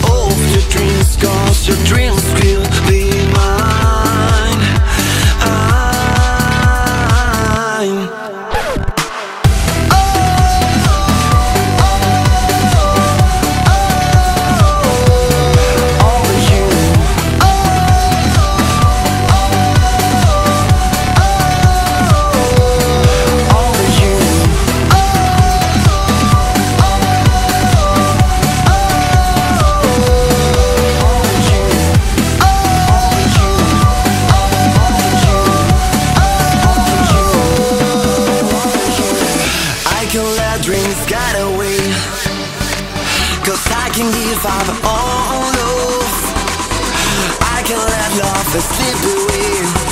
dreaming of your dreams Cause your dreams will Cause I can give up all love I can let love slip away